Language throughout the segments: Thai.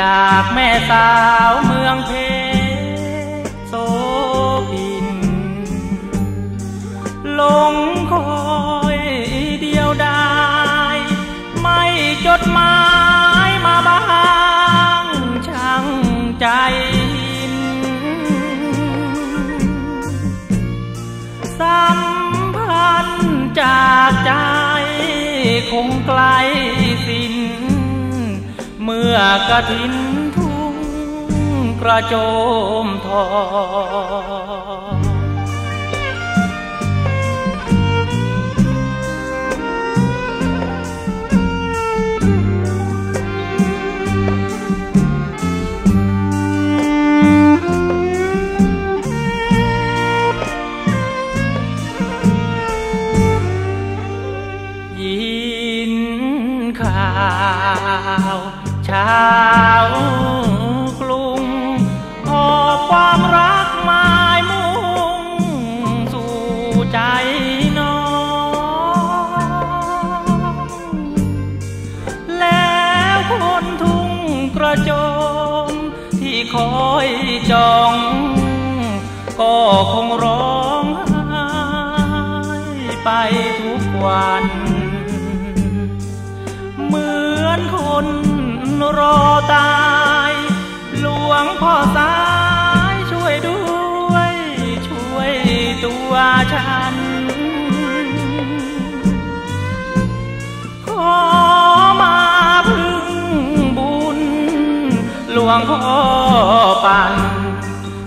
จากแม่สาวเมืองเพชรโซพินลงคอยเดียวดายไม่จดหมายมาบ้างช่างใจสัมพันจากใจคงไกลสิ้น เมื่อกระถินทุ่งกระโจมทอง down วงพ่อปัน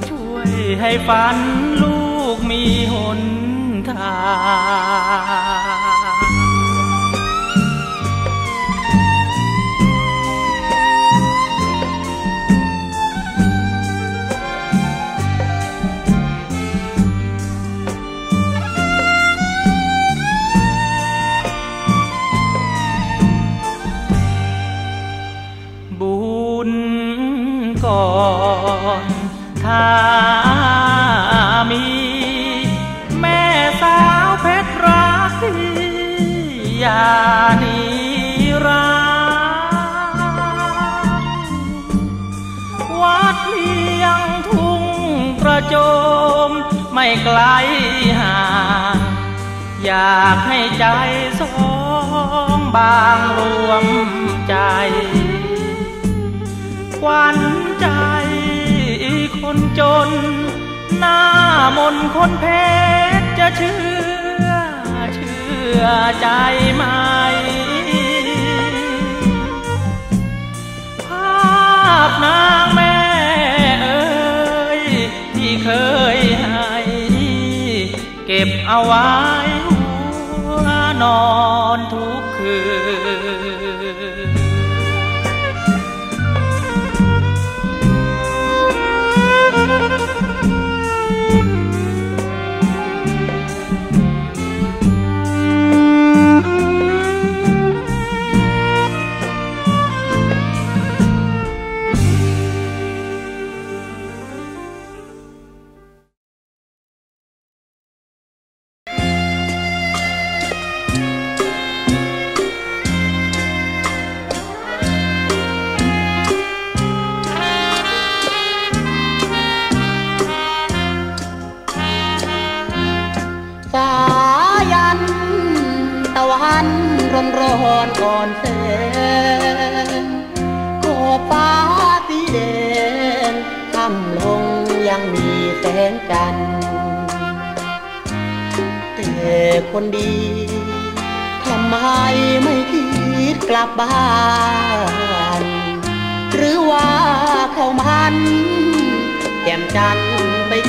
ช่วยให้ฝันลูกมีหนทาง ควันใจคนจน หน้ามนคนเพชรจะเชื่อ เชื่อใจไหมภาพนางแม่เอ้ยที่เคยให้เก็บเอาไว้หัวนอน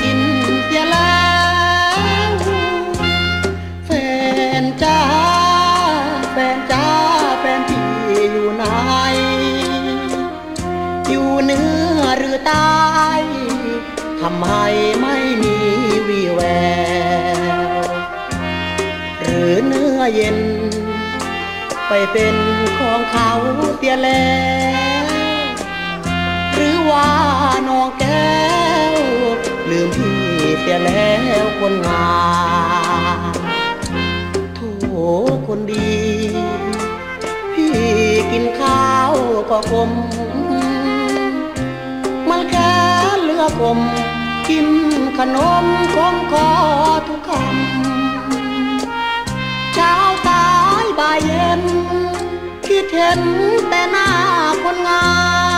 กินเสียแล้วแฟนจ้าแฟนจ้าแฟนพี่อยู่ไหนอยู่เนื้อหรือใต้ทำไมไม่มีวี่แววหรือเนื้อเย็น ไปเป็นของเขาเสียแล้ว หรือว่าน้องแก้ เสียแล้วคนงามโถคนดี พี่กินข้าวก็คม มันแค่เลือกม กินขนมของคอทุกคำเช้าตายบ่ายเย็น คิดเห็นแต่หน้าคนงาม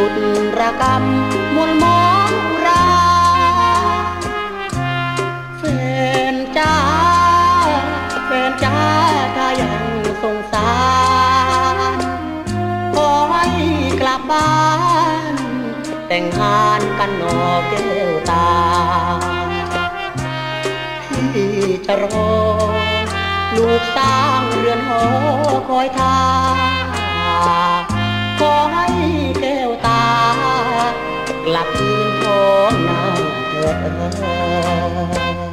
สุดระกำมนมองราแฟนจ้าแฟนจ้าถ้ายังสงสารขอให้กลับบ้าน แต่งงานกันหนอแก้วตาที่จะรอลูกสร้างเรือนหอคอยทา ขอให้แก้วตากลับคืนท้องนาเถิด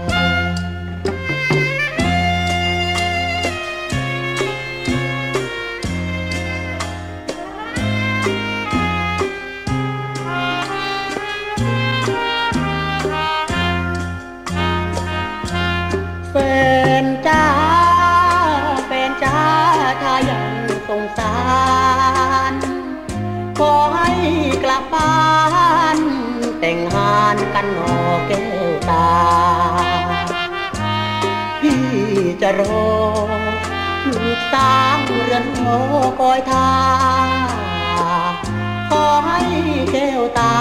นนหอแก้วตา พี่จะรอลูกสาวเรือนโอคอยทาขอให้แก้วตา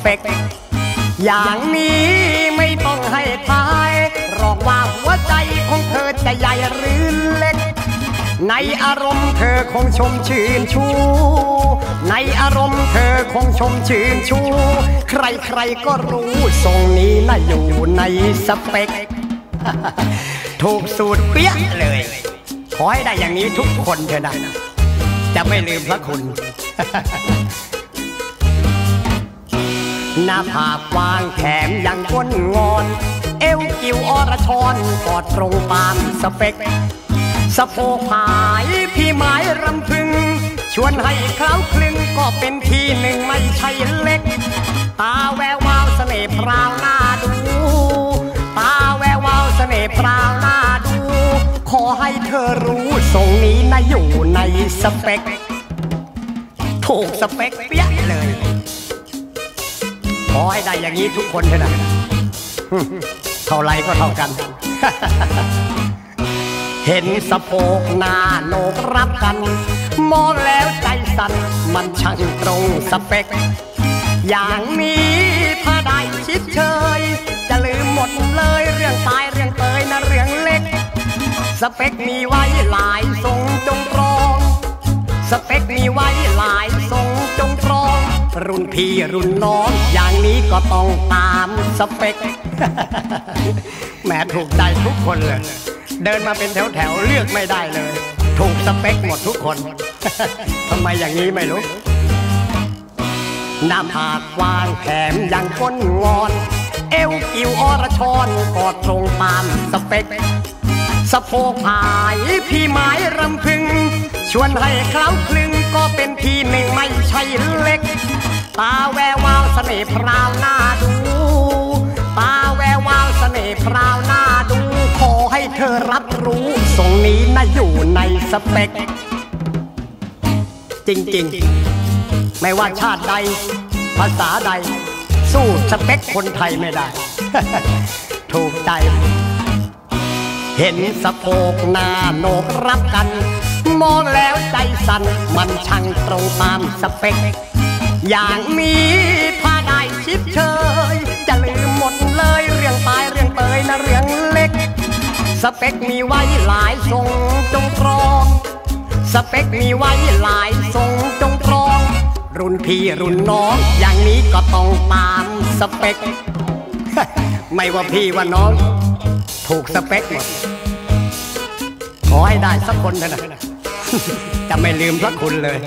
เปค อย่างนี้ไม่ต้องให้ทายรอกว่าหัวใจของเธอจะใหญ่หรือเล็ก ในอารมณ์เธอคงชมชื่นชู ในอารมณ์เธอคงชมชื่นชู ใครๆก็รู้ทรงนี้น่ะอยู่ในสเปค ถูกสูตรเปี้ยเลย ขอให้ได้อย่างนี้ทุกคนเถอนะจะไม่ลืมพระคุณ หน้าผากวางแขมยังก้นงอน เอวกิวอรชรกอดตรงตามสเปกสะโพกหายพี่หมายรำพึง ชวนให้เคล้าคลึงก็เป็นที่หนึ่งไม่ใช่เล็ก ตาแวววาวเสน่ห์พราวหน้าดู ตาแวววาวเสน่ห์พราวหน้าดู ขอให้เธอรู้ทรงนี้นะอยู่ในสเปคถูกสเปคเปี้ยเลย ขอให้ได้อย่างนี้ทุกคนเถอะนะเท่าไรก็เท่ากัน เห็นสะโพกหน้าโนกรับกัน มองแล้วใจสั่นมันช่างตรงสเปคอย่างนี้ถ้าได้ชิดเชย จะลืมหมดเลยเรื่องตายเรื่องเตยนะเรื่องเล็ก สเปคมีไว้หลายทรงจงตรองสเปคมีไว้หลายทรงจงตรอง รุ่นพี่รุ่นน้อง อย่างนี้ก็ต้องตามสเปคแหมถูกใจทุกคนเลย เดินมาเป็นแถวแถวๆเลือกไม่ได้เลย ถูกสเปคหมดทุกคนทำไมอย่างนี้ไม่รู้หน้าผากกว้างแถมยังก้นงอน เอวกิวอรชรก็ตรงตามสเปค สะโพกผายพี่ไม้รำพึง ชวนให้เคล้าคลึงก็เป็นทีหนึ่งไม่ใช่เล็ก ตาแวววาวเสน่ห์พราวหน้าดู ตาแวววาวเสน่ห์พราวหน้าดู ขอให้เธอรับรู้ทรงนี้นะอยู่ในสเปคจริงๆ ไม่ว่าชาติใด ภาษาใด สู้สเปคคนไทยไม่ได้ ถูกใจ เห็นสะโพกหน้าโนกรับกัน มองแล้วใจสั่นมันช่างตรงตามสเปค อย่างนี้ถ้าได้ชิดเชยจะลืมหมดเลยเรื่องตายเรื่องเตยนะเรื่องเล็ก สเปคมีไว้หลายทรงจงตรองสเปคมีไว้หลายทรงจงตรอง รุ่นพี่รุ่นน้องอย่างนี้ก็ต้องตามสเปค ไม่ว่าพี่ว่าน้อง ถูกสเปคหมด ขอให้ได้สักคนเถอะนะจะไม่ลืมพระคุณเลย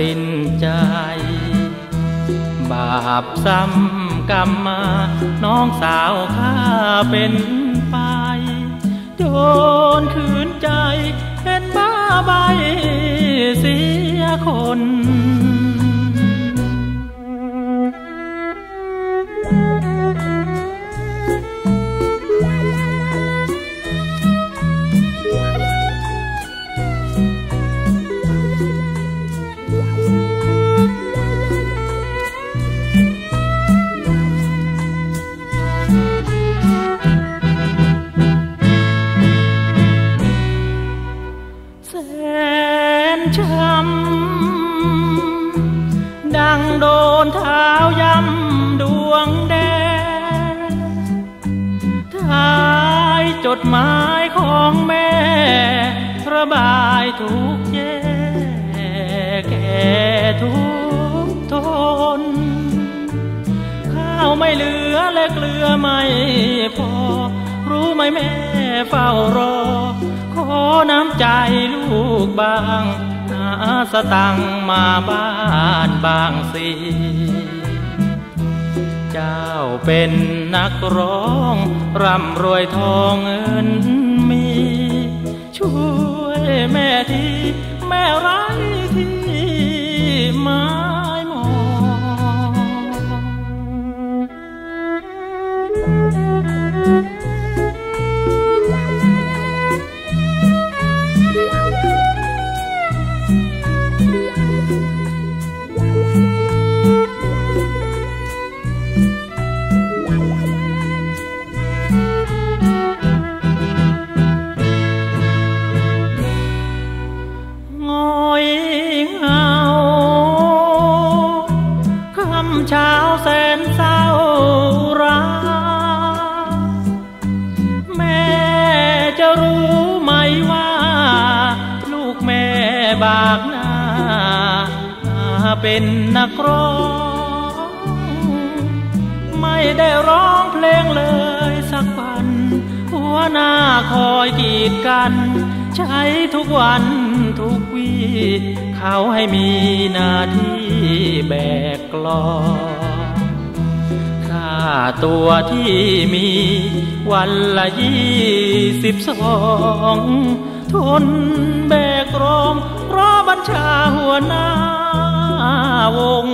สิ้นใจ บาปซ้ำกรรมมา น้องสาวข้าเป็นไป โจรขืนใจเป็นบ้าใบเสียคน นช้ำดังโดนเท้ายำดวงแดงท้ายจดหมายของแม่ระบายทุกแย่แก่ทุกทน ข้าวไม่เหลือและเกลือไม่พอ รู้ไหมแม่เฝ้ารอ ขอน้ำใจ ลูกบางหาสตังมาบ้านบางสีเจ้าเป็นนักร้องร่ำรวยทองเงินมี ช่วยแม่ทีแม่ไร้ที่มา เป็นนักร้อง ไม่ได้ร้องเพลงเลยสักวัน หัวหน้าคอยกีดกัน ใช้ทุกวันทุกวีเขาให้มีหน้าที่แบกกลองค่าตัวที่มีวันละยี่สิบสองทนแบกรองเพราะบัญชาหัวหน้า วง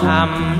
ก็ทำเ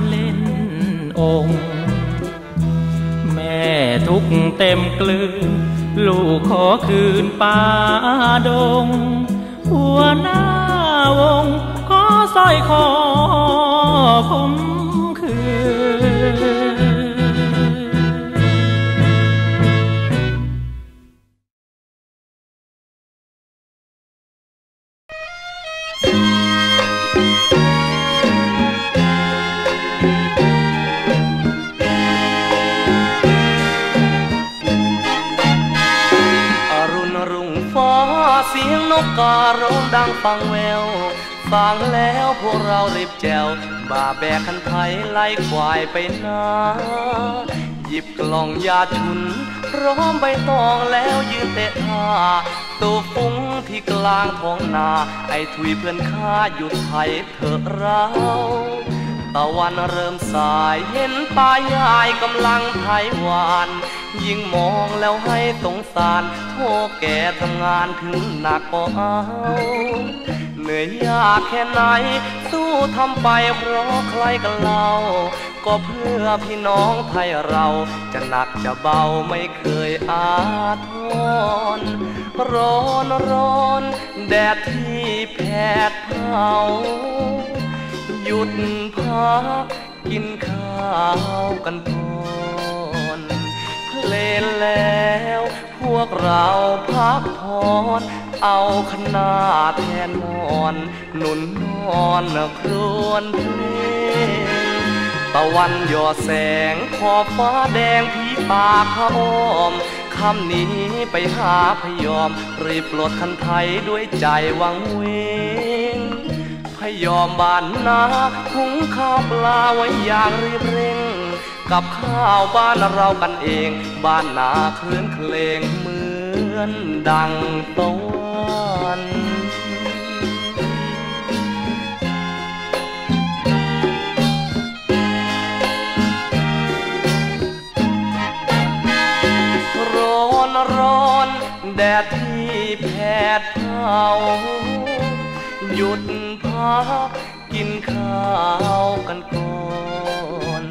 ไปนาหยิบกล่องยาชุน พร้อมใบตองแล้วยืนเตะท่าตัวฟุ้งที่กลางท้องนา ไอ้ทุยเพื่อนข้าหยุดไทยเถอะเราตะวันเริ่มสายเห็นป้ายายกำลังไทยหวาน ยิ่งมองแล้วให้สงสารโทแก่ทำงานถึงหนักก็เอาเหนื่อยยากแค่ไหน สู้ทำไปเพราะใครกันเล่า ก็เพื่อพี่น้องไทยเราจะหนักจะเบาไม่เคยอาทรร้อนร้อนแดดที่แผดเผาหยุดพักกินข้าวกันก่อนเพลนแล้วพวกเราพักผ่อนเอาขนาดแทนนอน หนุนนอนครวนเพลง ตะวันยอแสงขอบฟ้าแดงผีปากพระอ้อมคำนี้ไปหาพยอม รีบปลดคันไทยด้วยใจวังเวงพยอมบานนาหุงข้าวปลาไว้อย่างรีบเร่ง กับข้าวบ้านเรากันเอง บ้านนาเคลื่อนเคลงเหมือนดังตะวัน แดดที่แผดเผาหยุดพักกินข้าวกันก่อน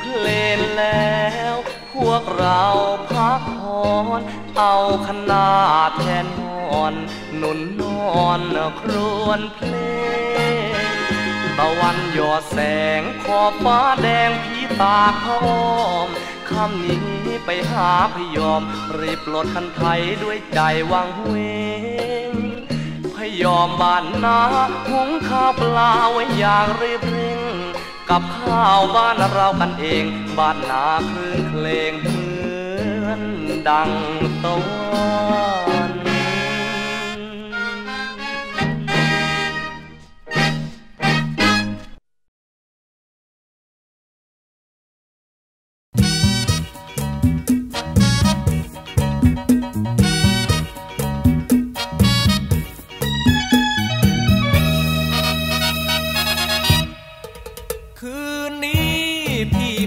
เพลนแล้วพวกเราพักผ่อนเอาขนาดแทนนอนหนุนนอนครวนเพลงตะวันยอดแสงขอบฟ้าแดงผีตาพร้อมคำนี้ ไปหาพยอม รีบปลดคันไทยด้วยใจวังเวงพยอมบ้านนาหุงข้าวปลาไว้อย่างรีบเร่ง กับข้าวบ้านเรากันเอง บ้านนาคลื่นเพลงเหมือนดังตะวัน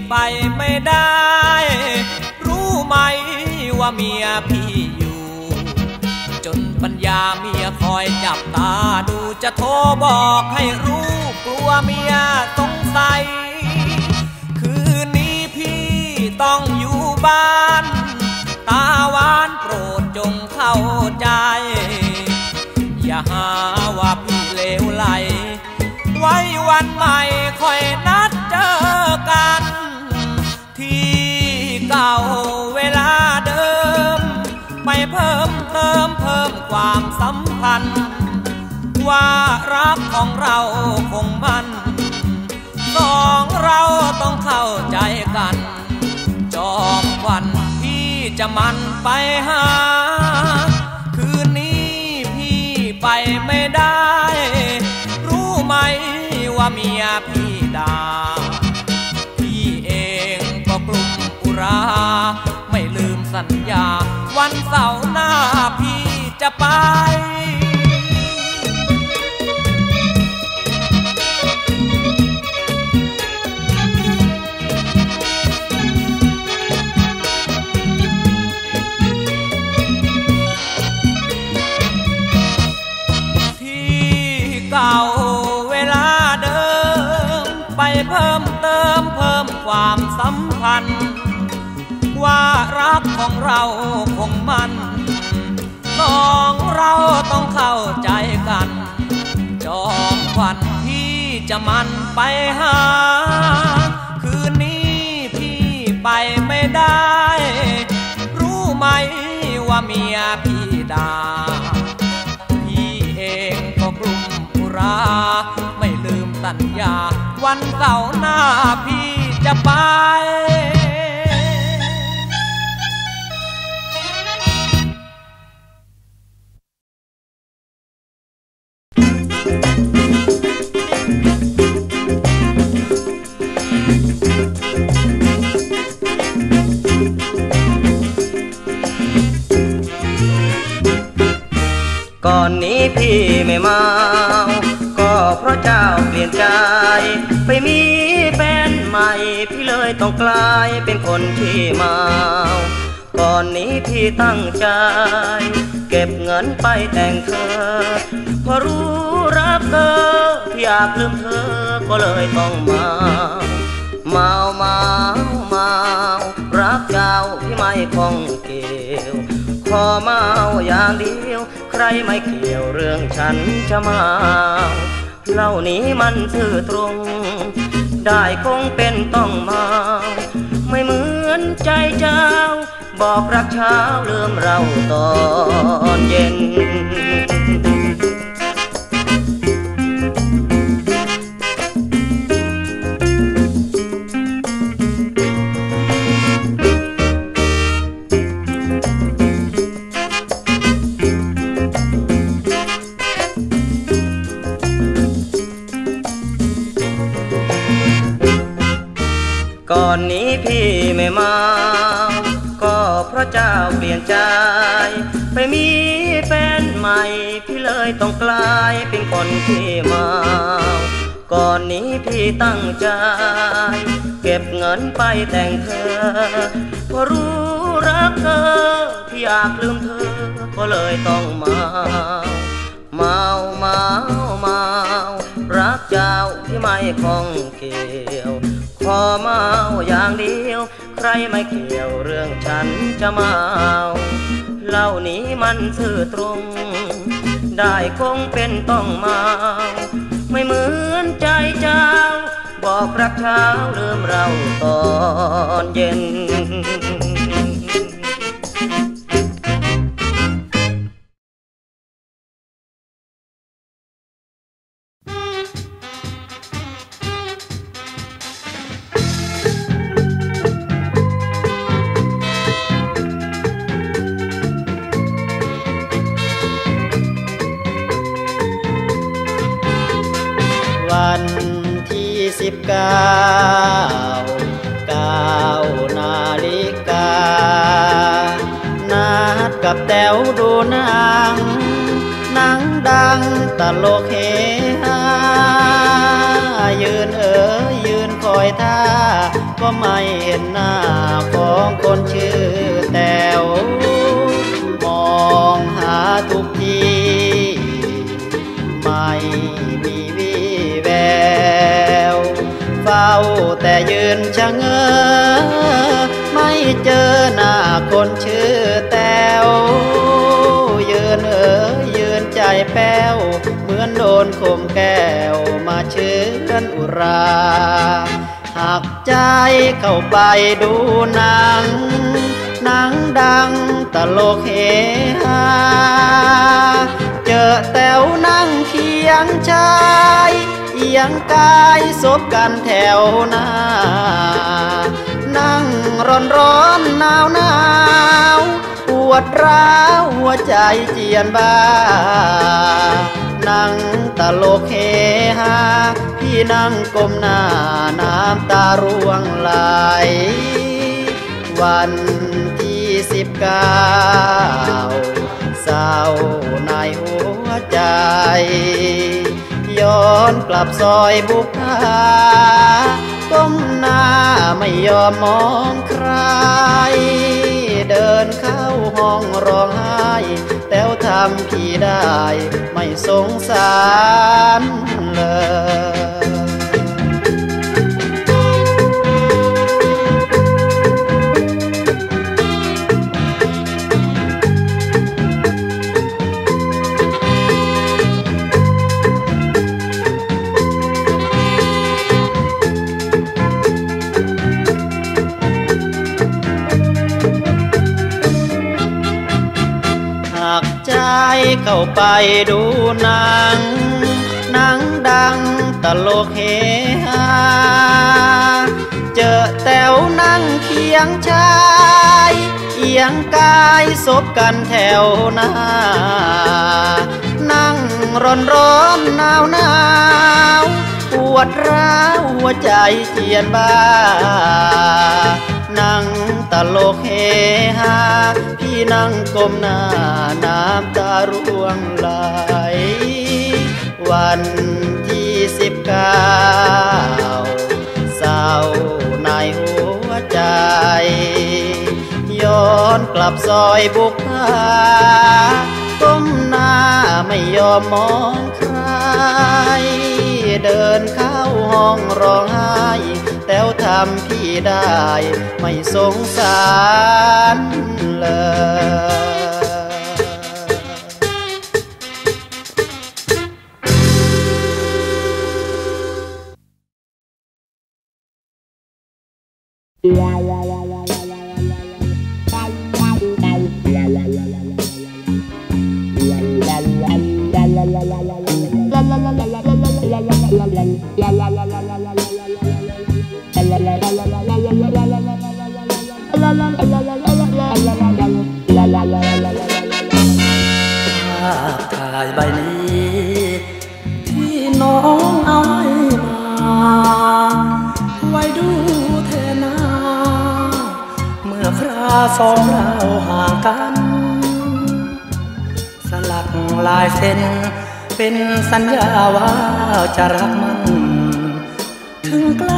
ไปไม่ได้ รู้ไหมว่าเมียพี่อยู่ จนปัญญาเมียคอยจับตาดูจะโทรบอกให้รู้กลัวเมียสงสัย คืนนี้พี่ต้องอยู่บ้าน ตาหวานโปรดจงเข้าใจ อย่าหาว่าพี่เลวไหลไว้วันใหม่ค่อยนัดเจอกัน เก่าเวลาเดิม ไปเพิ่มเติมเพิ่มความสัมพันธ์ ว่ารักของเราคงมันสองเราต้องเข้าใจกัน จอมวันพี่จะมันไปหา คืนนี้พี่ไปไม่ได้ รู้ไหมว่าเมียพี่ด่า รา ไม่ลืมสัญญา วันเสาร์หน้าพี่จะไป รักของเราคงมันสองเราต้องเข้าใจกัน จอมควันพี่จะมันไปหา คืนนี้พี่ไปไม่ได้ รู้ไหมว่าเมียพี่ด่าพี่เองก็กลุ่มอุรา ไม่ลืมสัญญา วันเสาร์หน้าพี่จะไป พี่ไม่เมา ก็เพราะเจ้าเปลี่ยนใจ ไปมีแฟนใหม่ พี่เลยต้องกลายเป็นคนที่เมาก่อนนี้พี่ตั้งใจ เก็บเงินไปแต่งเธอ พอรู้รักเธอพี่อยากลืมเธอก็เลยต้องเมาเมาเมาเมารักเจ้าพี่ไม่คงเกี่ยวขอเมาอย่างเดียว รไม่เกี่ยวเรื่องฉันจะมาเล่านี้มันซื่อตรง ได้คงเป็นต้องมา ไม่เหมือนใจเจ้า บอกรักเช้าลืมเราตอนเย็น ก่อนนี้พี่ไม่มา ก็เพราะเจ้าเปลี่ยนใจ ไปมีแฟนใหม่ พี่เลยต้องกลายเป็นคนที่เมา ก่อนนี้พี่ตั้งใจ เก็บเงินไปแต่งเธอ พอรู้รักเธอ พี่อยากลืมเธอ ก็เลยต้องเมา เมาเมาเมารักเจ้าที่ไม่คงเกี่ยว พอเมาอย่างเดียว ใครไม่เกี่ยวเรื่องฉันจะเมาเหล่านี้มันซื่อตรง ได้คงเป็นต้องเมาไม่เหมือนใจเจ้า บอกรักเช้าลืมเราตอนเย็น ที่สิบเก้าเก้านาฬิกา นัดกับแต๋วดูหนัง หนังดังตลกเฮฮายืนเอ๋ยยืนคอยท่า ก็ไม่เห็นหน้าของคนชื่อแต๋วมองหาทุกาแต่ยืนชะเง้อไม่เจอหน้าคนชื่อแต๋วยืนเอ๋ยยืนใจแป้ว เหมือนโดนคมแก้วมาเชื้อนอุราหากใจเข้าไปดูหนังหนังดังตลกเฮฮาเจอแต้วนั่งเคียงชาย เอียงกายศบกันแถวหน้า นั่งร้อนร้อนหนาวหนาวปวดร้าวหัวใจเจียนบ้า นั่งตลกเฮฮาพี่นั่งก้มหน้าน้ำตาร่วงไหล วันที่สิบเก้าเศร้าในหัวใจ ย้อนกลับซอยบุพาก้มหน้าไม่ยอมมองใคร เดินเข้าห้องร้องไห้แต้วทำพี่ได้ ไม่สงสารเลย เข้าไปดูหนัง หนังดังตลกเฮฮา เจอแต้วนั่งเคียงชาย เอียงกายศบกันแถวหน้า นั่งร้อนร้อนหนาวหนาวปวดร้าวหัวใจเจียนบ้า นั่งตลกเฮฮาพี่นั่งก้มหน้าน้ำตาร่วงไหล วันที่สิบเก้าเศร้าในหัวใจ ย้อนกลับซอยบุกพาก้มหน้าไม่ยอมมองใคร เดินเข้าห้องร้องไห้ แต้วทำพี่ได้ ไม่สงสารเลยภาพ ถ่ายใบนี้ที่น้องเอามาไว้ดูเทนา เมื่อคราสองเราห่างกัน สลักลายเส้นเป็นสัญญาว่าจะรักมัน ถึงใกล้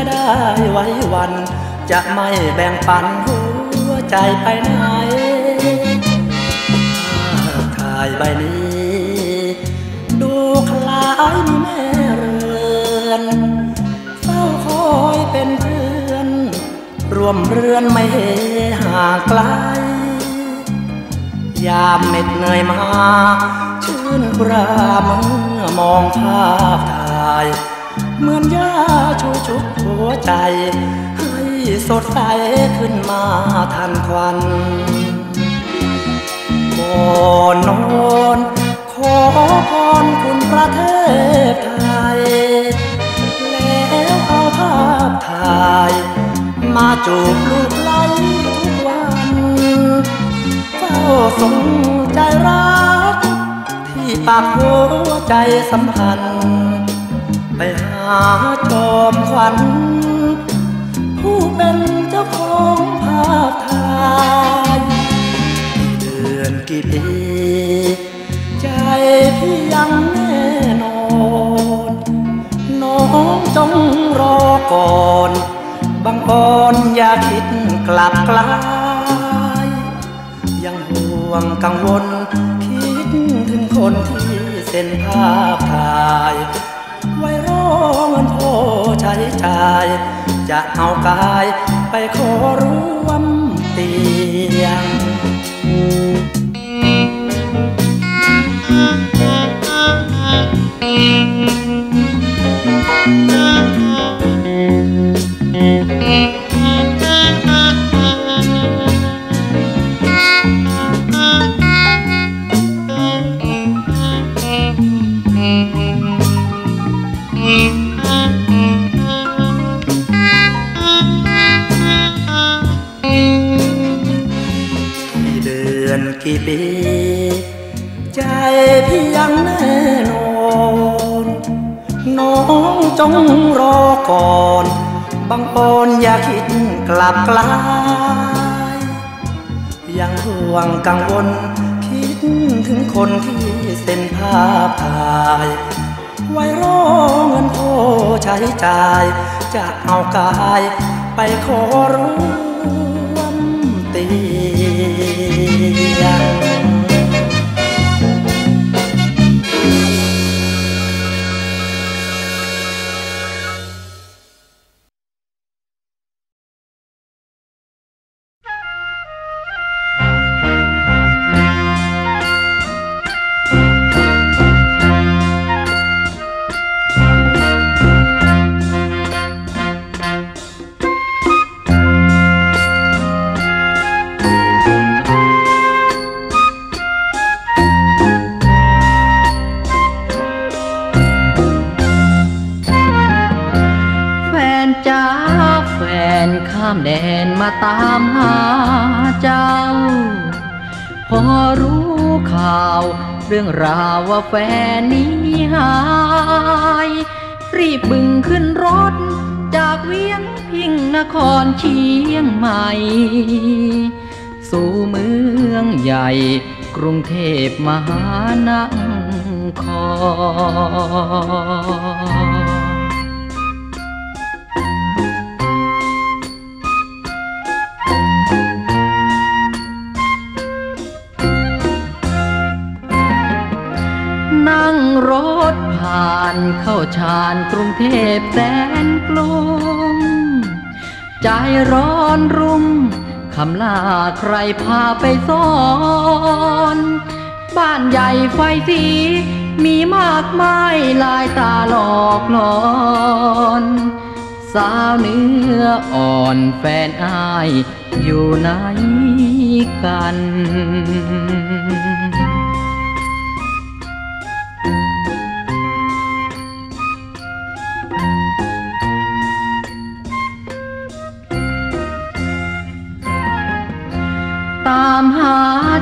จะได้ไว้วัน จะไม่แบ่งปันหัวใจไปไหนถ่ายใบนี้ ดูคล้ายมีแม่เรือนเฝ้าคอยเป็นเพื่อน รวมเรือนไม่ห่างไกลยามเหน็ดเหนื่อยมา ชื่นปราเมื่อมองภาพถ่าย เหมือนยาชูชุบหัวใจ ให้สดใสขึ้นมาทันควันก่อนนอนขอพรคุณพระเทพไทย แล้วเอาภาพถ่าย มาจูบลูกไหลทุกวันเฝ้าสงใจรักที่ปากหัวใจสัมพันธ์ไปหาาจอมขวัญผู้เป็นเจ้าของภาพถ่ายเดือนกี่ปีใจพี่ยังแน่นอน น้องจงรอก่อนบางอ่อนอย่าคิดกลับกลาย ยังห่วงกังวลคิดถึงคนที่เส้นภาพถ่าย เงินโอใช้จ่าย จะเอากายไปขอรวมเตียง thank you ก่อนบางอ่อนอย่าคิดกลับกลาย ยังห่วงกังวล คิดถึงคนที่เส้นภาพถ่ายไว้รอเงินโอใช้จ่าย จะเอากายไปขอรู้ต แฟนี้หาย รีบบึงขึ้นรถ จากเวียงพิงนครเชียงใหม่ สู่เมืองใหญ่ กรุงเทพมหานคร เข้าชานกรุงเทพแสนกลม ใจร้อนรุ่มคำลาใครพาไปซ่อน บ้านใหญ่ไฟสี มีมากมายลายตาหลอกหลอน สาวเนื้ออ่อนแฟนอายอยู่ไหนกัน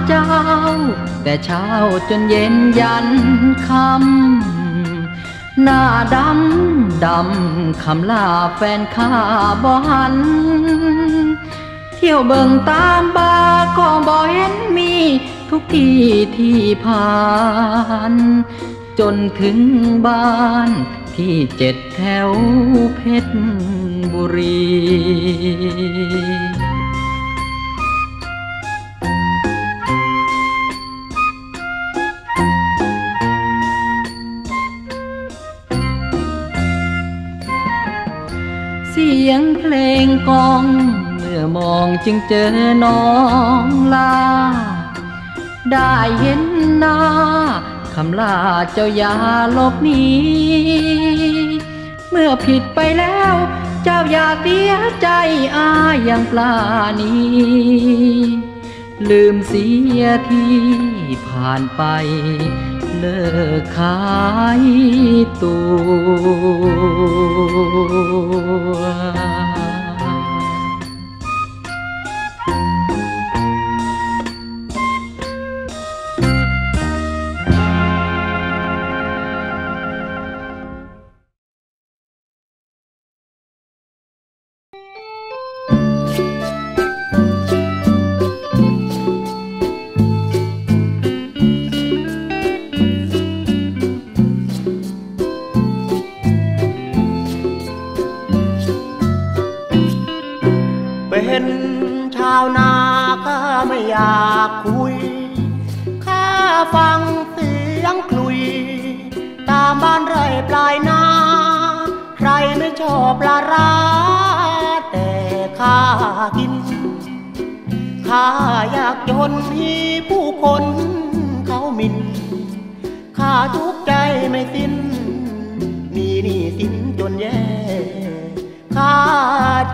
เจ้า แต่เช้าจนเย็นยันคำหน้าดำดำคำลาแฟนข้าบ่หัน เที่ยวเบิ่งตามบาก็บ่เห็นมีทุกที่ที่ผ่าน จนถึงบ้านที่เจ็ดแถวเพชรบุรี ลงกอง เมื่อมองจึงเจอน้องลา ได้เห็นหน้าคำลาเจ้ายาลบหนีเมื่อผิดไปแล้ว เจ้าอย่าเสียใจอาอย่างปลานี้ ลืมเสียที่ผ่านไป เลิกขายตัว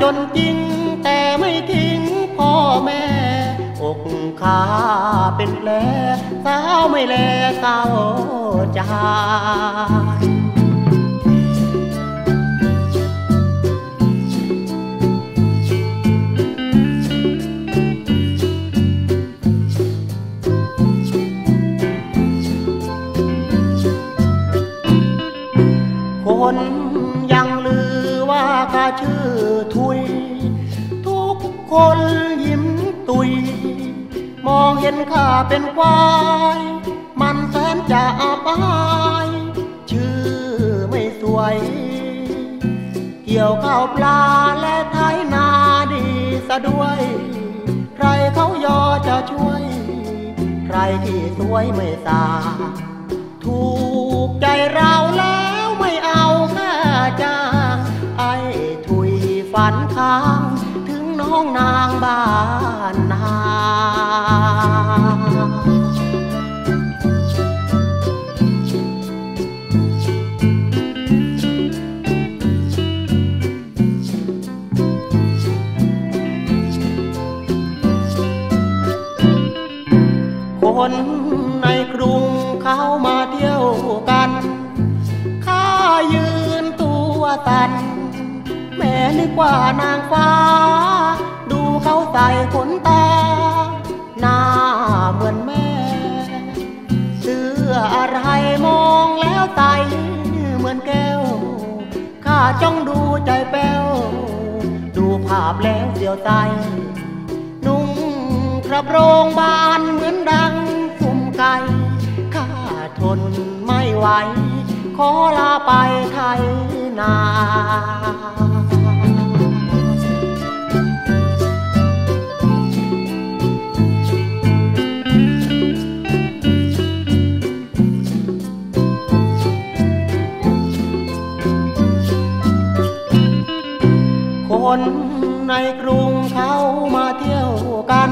จนจริงแต่ไม่ทิ้งพ่อแม่ อกข้าเป็นแผลสาวไม่แลเศร้าใจ ทุย ทุกคนยิ้มตุย มองเห็นข้าเป็นควาย มันแสนจะอับอาย ชื่อไม่สวย เกี่ยวข้าวปลาและไถนาดีซะด้วย ใครเขายอจะช่วย ใครที่สวยไม่สาถูกใจเราแล้วไม่เอาค่ ค้างถึงน้องนางบ้านนาคนในกรุงเขามาเที่ยวกัน ข้ายืนตัวตัน ม่นึกว่านางฟ้า ดูเขาใส่ขนตา หน้าเหมือนแม่ เสื้ออะไรมองแล้วใสเหมือนแก้ว ข้าจ้องดูใจแป้ว ดูภาพแล้วเสียวใจ นุ่งกระโปรงบานเหมือนดังสุ่มไก่ข้าทนไม่ไหว ขอลาไปไทย นาคนในกรุงเขามาเที่ยวกัน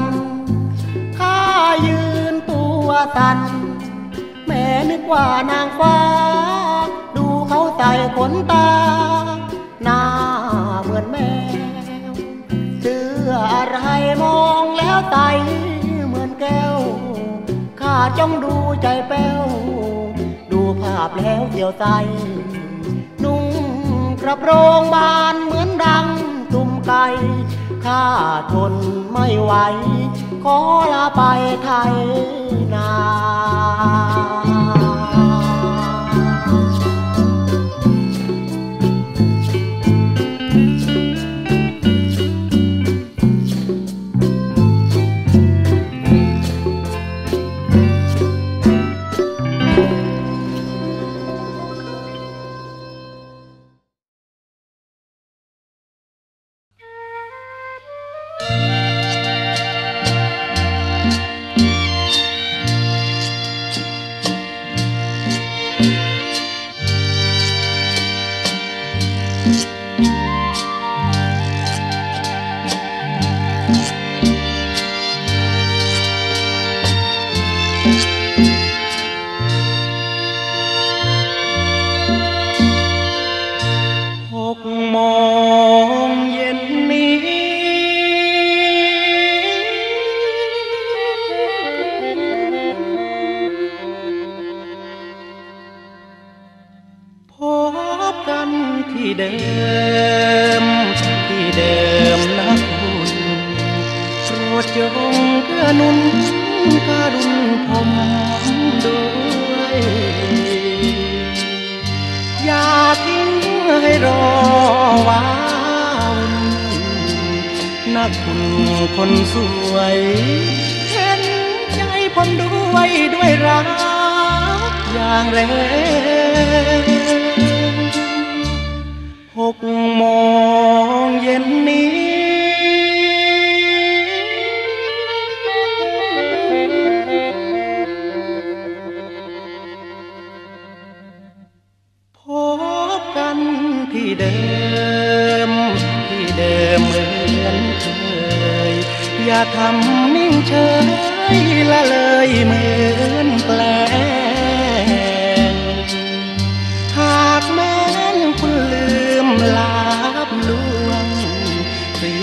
ข้ายืนตัวตัน แม่นึกว่านางฟ้าดูเขา ใส่ขนตา หน้าเหมือนแมวเสื้ออะไรมองแล้วใสเหมือนแก้ว ข้าจ้องดูใจแป้ว ดูภาพแล้วเสียวใจ นุ่งกระโปรงบานเหมือนดังตุ่มไก่ข้าทนไม่ไหว ขอลาไปไทยนา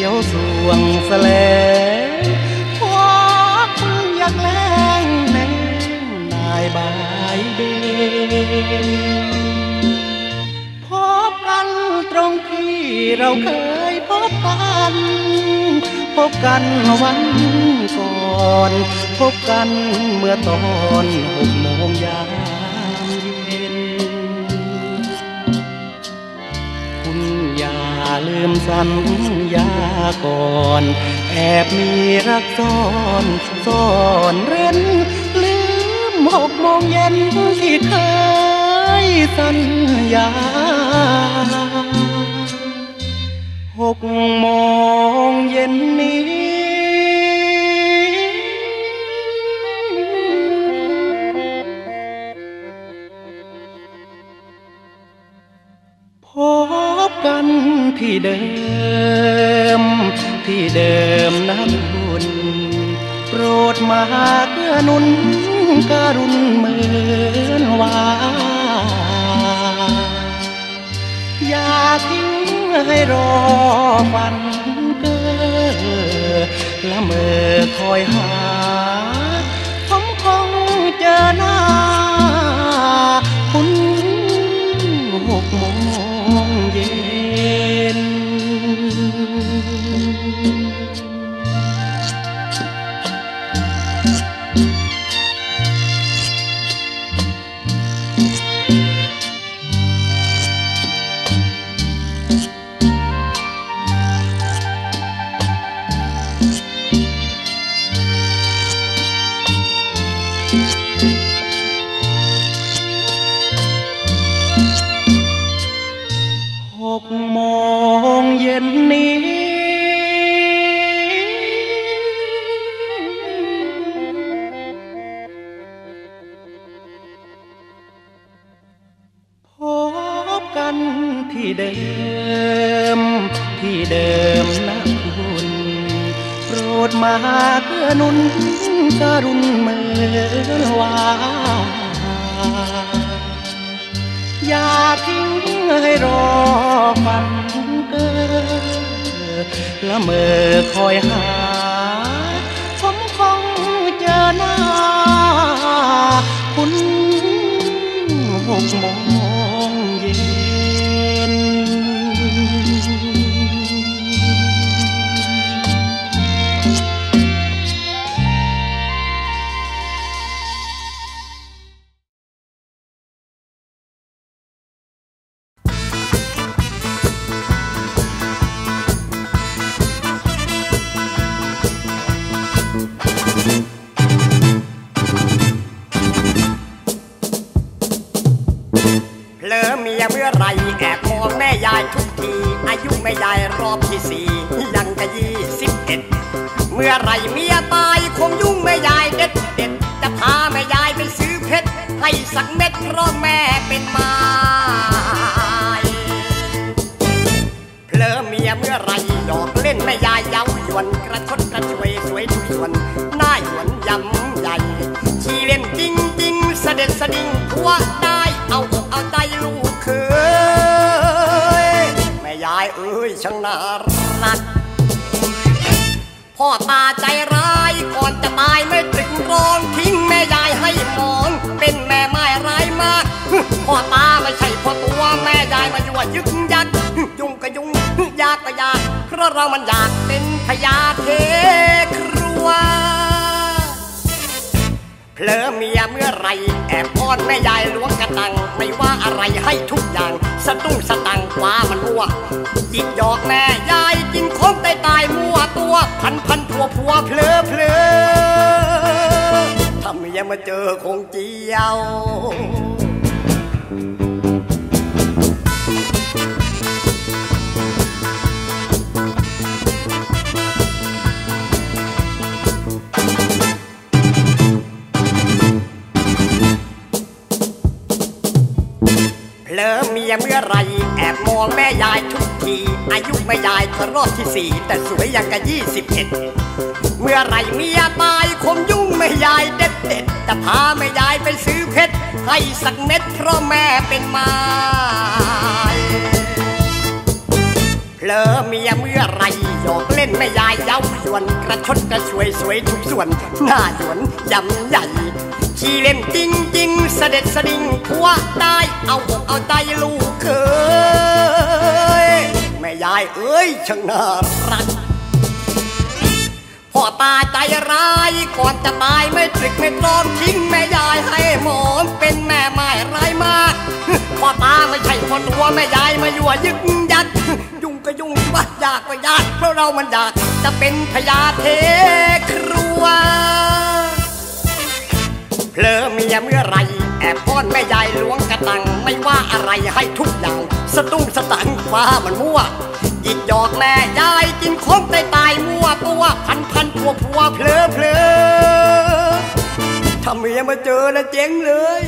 เสียวสวงแสลงพอคุณอยากแรงแนงนายบายเดพบกันตรงที่เราเคยพบกัน พบกันวันก่อน พบกันเมื่อตอนหกโมงยาม ลืมสัญญาก่อน แอบมีรักซ่อนซ่อนเร้น ลืมหกโมงเย็นที่เคยสัญญาหกโมงเย็นนี้ เดิม ที่เดิมนะคุณโปรดมาเกื้อนุนการุณเหมือนวาอย่าทิ้งให้รอฝันเก้อละเมอคอยหาผมคงเจอหน้า ดมาเกื้อนุนกรุณเมือนวาอย่าทิ้งให้รอฝันเกิดละเมอคอยหา ผมคงเจอหน้า คุณหกโมง สี่ยังกะยี่สิบเอ็ดเมื่อไรเมียตายคงยุ่งแม่ยายเด็ดเด็ดจะพาแม่ยายไปซื้อเพชรให้สักเม็ดเพราะแม่เป็นไม้เผลอเมียเมื่อไรหยอกเล่นแม่ยายเย้ายวนกระชดกระชวยสวยทุกส่วนหน้าหยวนยำใหญ่ชีเล่นจริงจริงเสด็จสดิ่งทั่ว ช่างน่ารัก พ่อตาใจร้ายก่อนจะตายไม่ตรึกรองทิ้งแม่ยายให้มอง เป็นแม่ไม้ร้ายมาก พ่อตาไม่ใช่พ่อตัวแม่ยายมายั่วยึกยักยุ่งก็ยุ่งยากก็ยากเพราะเรามันอยากเป็นพยาเทครัว ผลอเมียเมื่อไร แอบพ่อนแม่ยายล้วงกระตัง ไม่ว่าอะไรให้ทุกอย่าง สะตุ้งสตังคว้ามันมั่วจิกหยอกแม่ยายกินของตายตายมั่วตัว พันพันผัวผัวเพลอเพลอถ้าเมียมาเจอคงเจียว ยเมื่อไร แอบมองแม่ยายทุกที อายุแม่ยายก็รอบที่สี่แต่สวยยังกับยี่สิบเอ็ดเมื่อไรเมียตายคมยุ่งแม่ยายเด็ดเด็ดจะพาแม่ยายไปซื้อเพชรให้สักเม็ดเพราะแม่เป็นไม้เพลอเมียเมื่อไรหยอกเล่นแม่ยายเย้าชวนกระชดกระชวยสวยทุกส่วน หน้าหยวนยำใหญ่ ขี้เล่นจริงจริงเสด็จสดิ่งผัวได้เอาอกเอาใจลูกเคยแม่ยายเอ้ยช่างน่ารักพ่อตาใจร้ายก่อนจะตายไม่ตรึกไม่ตรอมทิ้งแม่ยายให้หมอนเป็นแม่ไม้ร้ายมากพ่อตาไม่ใช่คนตัวแม่ยายมายั่วยึกยัดยุ่งก็ยุ่งว่าอยากก็ยากเพราะเรามันอยากจะเป็นพญาเทครัว เพลอเมียเมื่อไร แอบป้อนแม่ยายล้วงกระตัง ไม่ว่าอะไรให้ทุกอย่าง สตุ้งสตังฟ้ามันมั่วจิกหยอกแม่ยายกินคงตายตายมั่วตัวพันพันพัวพัวเพลอเพลอถ้าเมียมาเจอนะเจ๊งเลย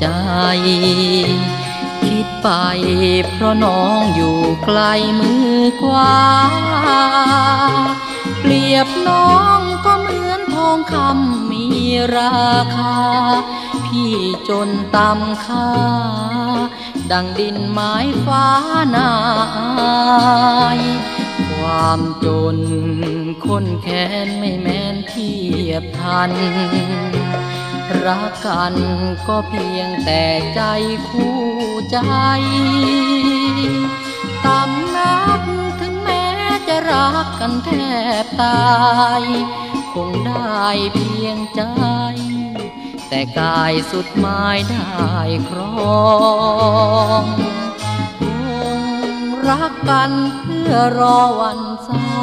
ใจ คิดไปเพราะน้องอยู่ไกลมือกว่าเปรียบน้องก็เหมือนทองคำมีราคา พี่จนตำค่า ดังดินไม้ฟ้านาอายความจนคนแค้นไม่แม้นเทียบทัน รักกันก็เพียงแต่ใจคู่ใจตำนักถึงแม้จะรักกันแทบตาย คงได้เพียงใจ แต่กายสุดหมายได้ครองคงรักกันเพื่อรอวันเศร้า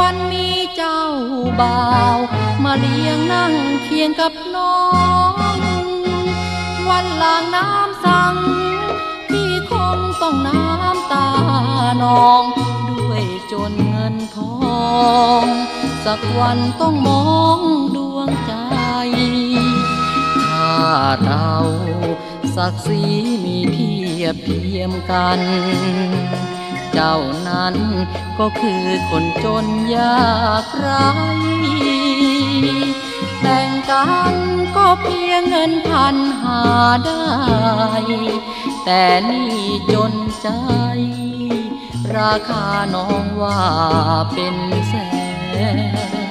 วันนี้เจ้าบ่าว มาเลี้ยงนั่งเคียงกับน้อง วันหลางน้ำสั่งพี่คงต้องน้ำตานอง ด้วยจนเงินทอง สักวันต้องมองดวงใจ ถ้าเราศักดิ์ศรีมีเทียบเทียมกัน เจ้านั้น ก็คือคนจนยากไรแต่งกันก็เพียงเงินพันหาได้ แต่นี่จนใจ ราคาน้องว่าเป็นแสน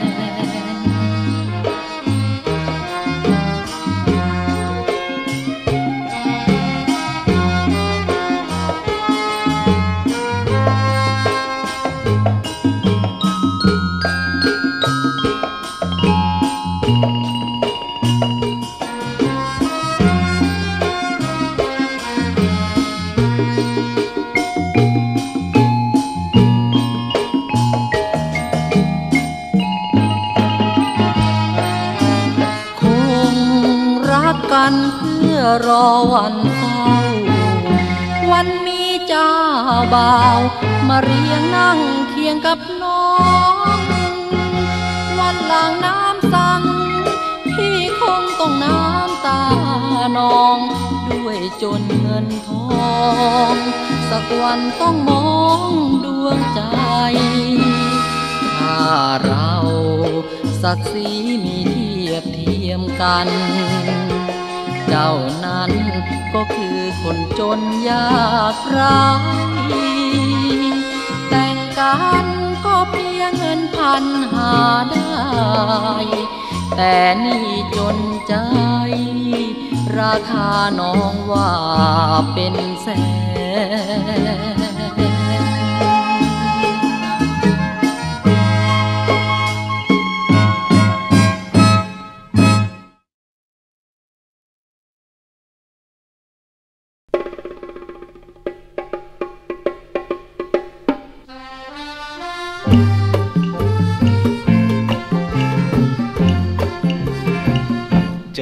พื่อรอวันเศร้า วันนี้เจ้าบ่าว มาเรียงนั่งเคียงกับน้อง วันหลังน้ำสั่ง พี่คงต้องน้ำตานอง ด้วยจนเงินทอง สักวันต้องมองดวงใจ ถ้าเราศักดิ์ศรีมีเทียบเทียมกัน เจ้านั้น ก็คือคนจนยากไร้แต่งกันก็เพียงเงินพันหาได้ แต่นี่จนใจ ราคาน้องว่าเป็นแสน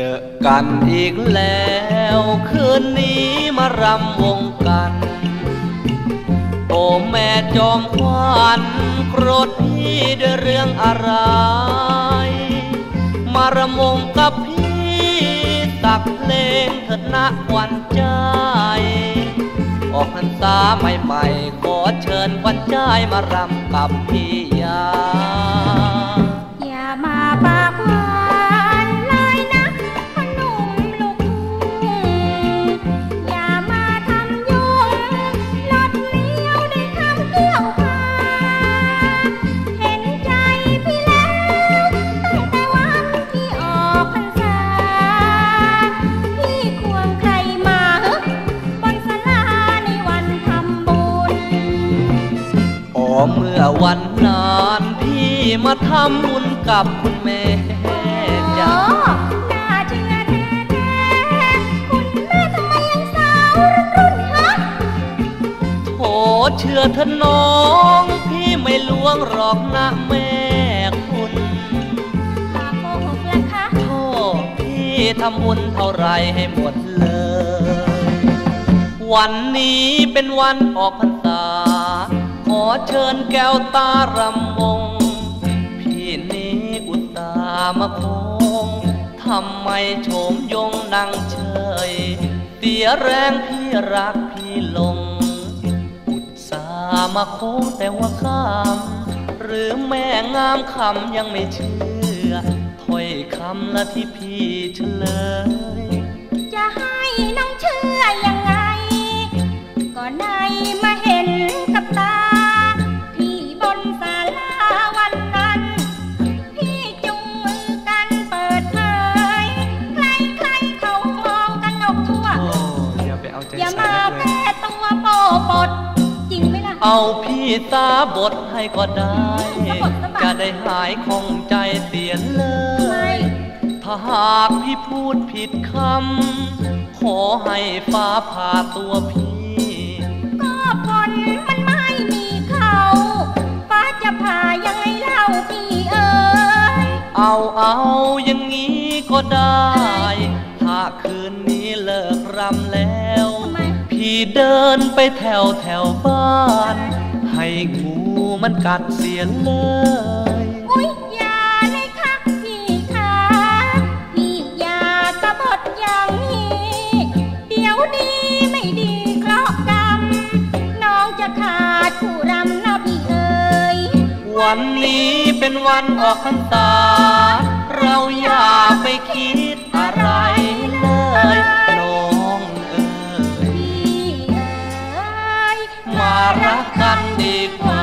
จอกันอีกแล้วคืนนี้มารำวงกัน โอ้แม่จอมควันโกรธพี่ด้วยเรื่องอะไร มารำวงกับพี่ตักเพลงเถิดนะควันใจออกพรรษาใหม่ๆขอเชิญควันใจมารำกับพี่ยา อวันนานพี่มาทำบุญกับคุณแม่จ้าน่าเชื่อแท้ๆคุณแม่ทำไมยังสาวรุ่นๆฮะโถเชื่อเถอน้อง พี่ไม่ลวงหรอกนะแม่คุณหากโกหกละคะโทษพี่ทำบุญเท่าไรให้หมดเลย วันนี้เป็นวันออกพรร ขอเชิญแก้วตารำวง พี่นี้อุตตามาคงทำไมโฉมยงนั่งเฉย เสียแรงพี่รักพี่ลง อุตสามาโค้งแต่ว่าคำหรือแม่งามคำยังไม่เชื่อถ้อยคำละที่พี่เฉลย จะให้น้อง เอาพี่ตาบทให้ก็ได้สะบดสะบัดจะได้หายคงใจเสียเลไม่ยถ้าหากพี่พูดผิดคำ ขอให้ฟ้าผ่าตัวพี่ ก็ฝนมันไม่มีเขา ฟ้าจะผ่ายังไงเล่าพี่เอ๋ยเอาเอาอย่างนี้ก็ได้ ถ้าคืนนี้เลิกรำแล้วทำไม พี่เดินไปแถวแถวบ้าน ให้งูมันกัดเสียเลยอุ๊ยอย่าเลยค่ะพี่ค่ะพี่อย่าตะบดอย่างนี้ เดี๋ยวดีไม่ดีเคราะห์กรรม น้องจะขาดผู้รำนะพี่เอ๋ยวันนี้เป็นวันออกพรรษาเราอย่าไปคิดอะไรเลย มารักกันดีกว่า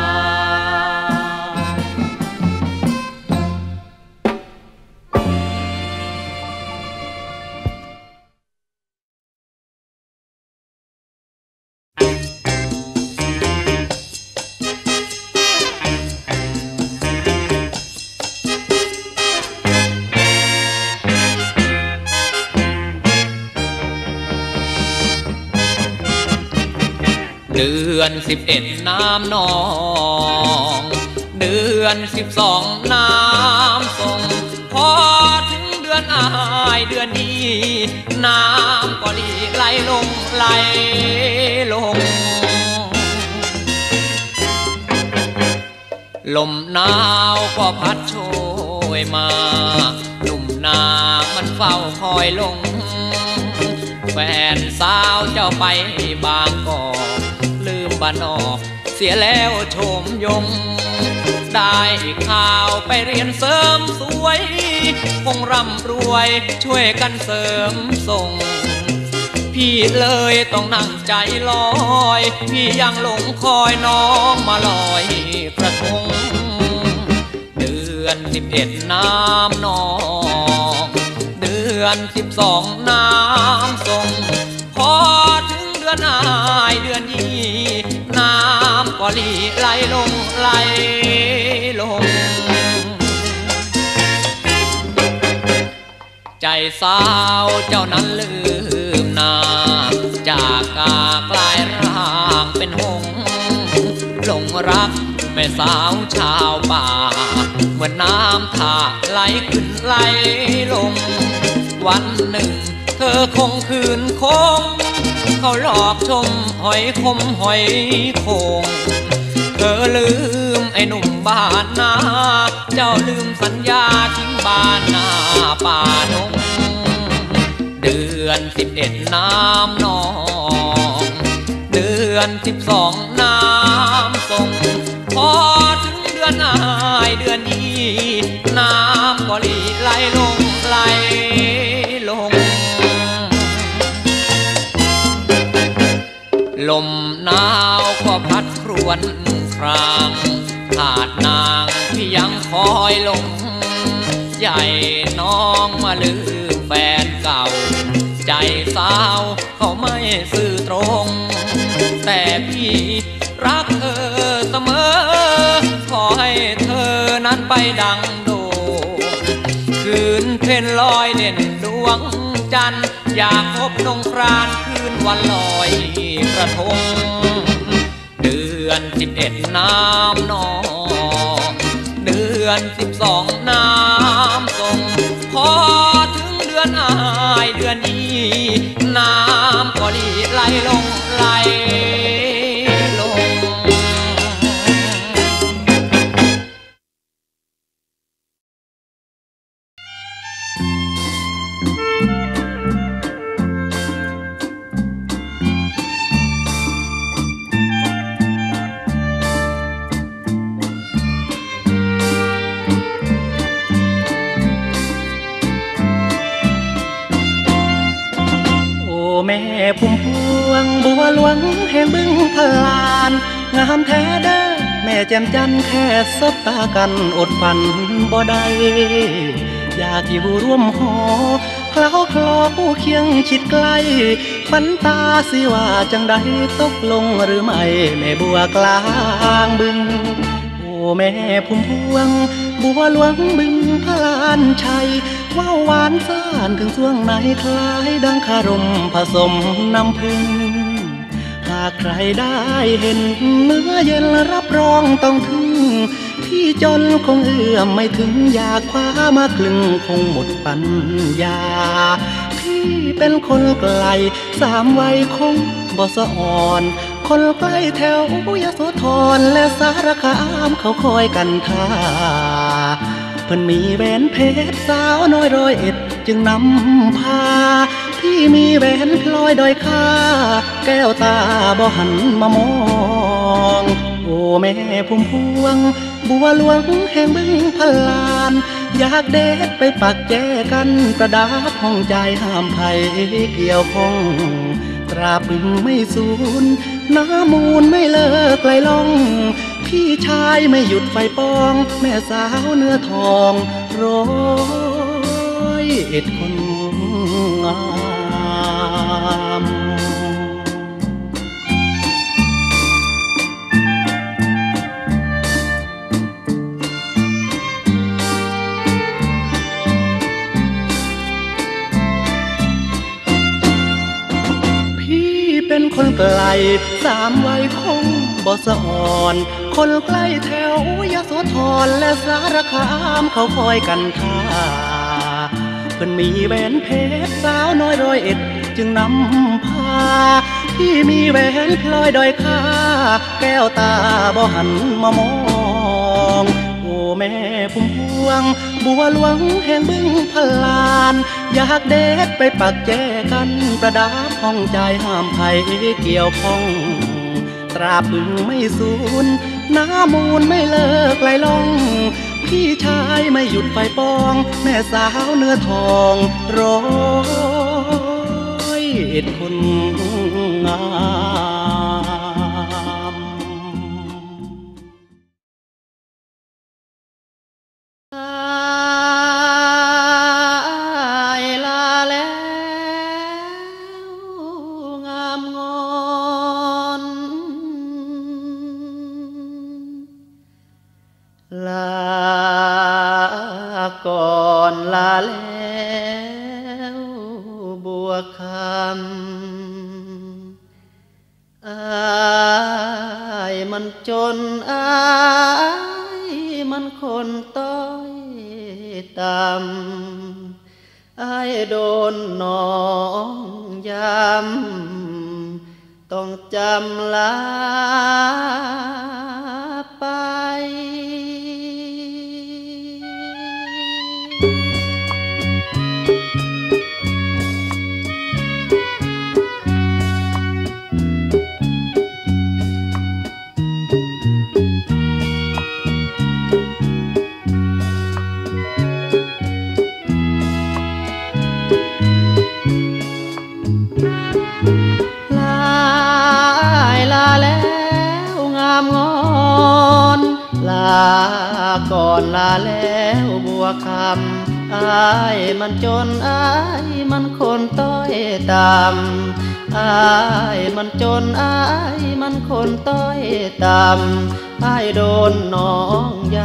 อนสิบเอ็ดน้ำนอง เดือนสิบสองน้ำส่ง พอถึงเดือนอายเดือนนี้ น้ำก็ลีไหลลงไหลลง ลมหนาวก็พัดโชยมาหนุ่มนามันเฝ้าคอยลง แฟนสาวเจ้าไปบางกอก บ้านนอกเสียแล้วโฉมยง ได้ข่าวไปเรียนเสริมสวย คงร่ำรวยช่วยกันเสริมส่ง พี่เลยต้องนั่งใจลอย พี่ยังหลงคอยน้องมาลอยกระทง เดือนสิบเอ็ดน้ำนอง เดือนสิบสองน้ำทรงพอถึงเดือนอายเดือน ก็ลีไหลลงไหลลง ใจสาวเจ้านั้นลืมนาจากกากลายร่างเป็นหง หลงรักแม่สาวชาวป่า เหมือนน้ำท่าไหลขึ้นไหลลง วันหนึ่ง เธอคงคืนคง เขาหลอกชมหอยคมหอยโคงเธอลืมไอ้หนุ่มบ้านนา เจ้าลืมสัญญาทิ้งบ้านนาป่านงเดือนสิบเอ็ดน้ำนอง เดือนสิบสองน้ำทรงพอถึงเดือนอายเดือนนี้ น้ำก็หลีไหลลง ลมหนาวก็พัดครวนครางขาดนางที่ยังคอยลง ใหญ่น้องมาลืมแฟนเก่า ใจสาวเขาไม่ซื่อตรง แต่พี่รักเธอเสมอ ขอให้เธอนั้นไปดังโด คืนเพ่นลอยเด่นดวงจันทร์อยากพบนงครานคืนวันลอย ระทงเดือนสิบเอ็ดน้ำนองเดือนสิบสองน้ำทรงพอถึงเดือนอายเดือนนี้ น้ำก็หลีไหลลงไหล พุ่มพวงบัวหลวงแห่งบึงพลานงามแท้เด้อแม่แจ่มจันแค่สบตากันอดฝันบ่ได้อยากอยู่ร่วมหอเคล้าคลอผู้เคียงชิดใกล้ฝันตาสิว่าจังใดตกลงหรือไม่แม่บัวกลางบึง โอ้แม่พุ่มพวง บัวหลวงบึงพลานชัยว่าวหวานซ่านถึงช่วงไหนคล้ายดังคารมผสมน้ำพึ่งหากใครได้เห็นเนื้อเย็นรับรองต้องถึงที่จนคงเอื้อมไม่ถึงอยากคว้ามาคลึงคงหมดปัญญาพี่เป็นคนไกลสามวัยคงบสะอ่อนคนใกล้แถวยโสธรและสารคามเขาคอยกันท่า เพิ่นมีแหวนเพชรสาวน้อยร้อยเอ็ด จึงนำพาพี่มีแหวนพลอยดอยค่า แก้วตาบ่หันมามอง โอ้แม่พุ่มพวง บัวหลวงแห่งบึงพลาน อยากเด็ดไปปักแจกันประดับห้องใจห้ามภัยเกี่ยวข้องตราบึงไม่สูญน้ำมูลไม่เลิกไหลล่อง พี่ชายไม่หยุดไฟปอง แม่สาวเนื้อทองร้อยเอ็ดคนงามพี่เป็นคนไกลสามวัยคงบ่สะอ่อน คนใกล้แถวยโสธรและสารคามเขาคอยกันท่าเพิ่นมีแหวนเพชรสาวน้อยร้อยเอ็ด จึงนำพาพี่มีแหวนพลอยดอยค่า แก้วตาบ่หันมามองโอ้แม่พุ่มพวง บัวหลวงแห่งบึงพลาน อยากเด็ดไปปักแจกันประดับห้องใจห้ามภัยเกี่ยวข้อง ราบบึงไม่สูญน้ำมูลไม่เลิกไหลล่องพี่ชายไม่หยุดไฟปอง แม่สาวเนื้อทองร้อยเอ็ดคนงาม ต้องจำลา ก่อนลาแล้วบัวคำอายมันจนอายมันคนต้อยต่ำอายมันจนอายมันคนต้อยต่ำอายโดนน้องย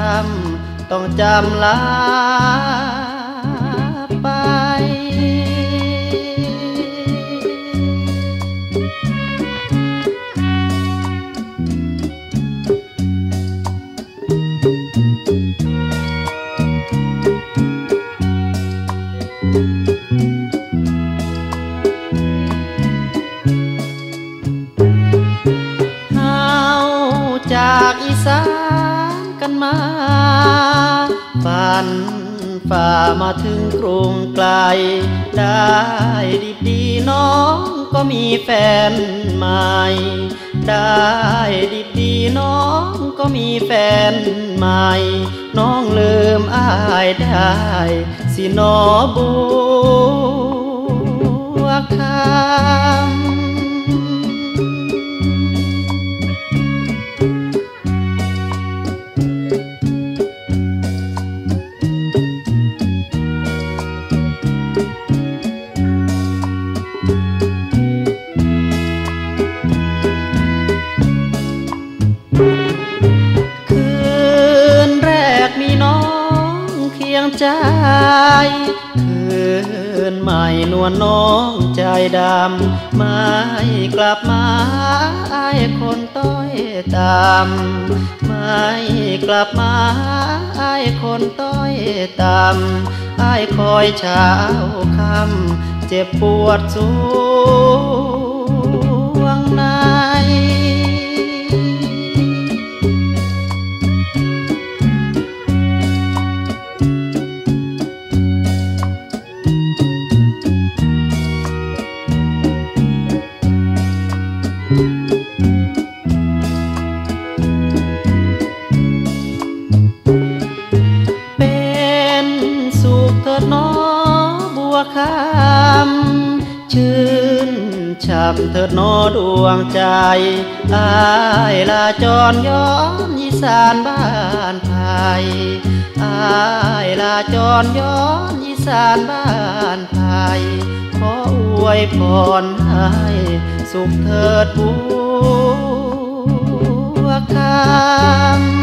ำต้องจำลา ฝ่ามาถึงกรุงไกล ได้ดีดีน้องก็มีแฟนใหม่ ได้ดีดีน้องก็มีแฟนใหม่ น้องลืมอายได้ สินอบัว คืนใหม่นวลน้องใจดำไม่กลับมาไอคนต้อยตามไม่กลับมาไอคนต้อยตามอคอยเช้าคำเจ็บปวดสว ช่ำเถิดน้อดวงใจอายลาจรย้อนอีสานบ้านไทยอายลาจรย้อนอีสานบ้านไทยขออวยพรให้สุขเถิดบัวคำ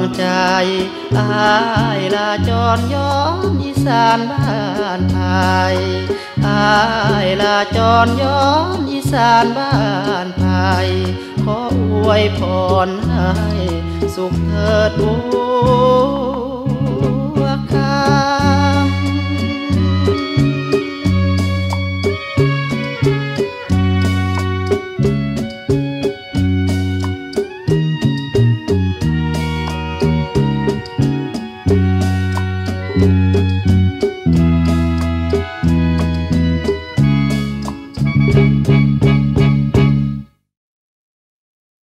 งใจอายลาจรย้อนอีสานบ้านไทยอายลาจรย้อนอีสานบ้านไทยขออวยพรให้สุขเถิดบู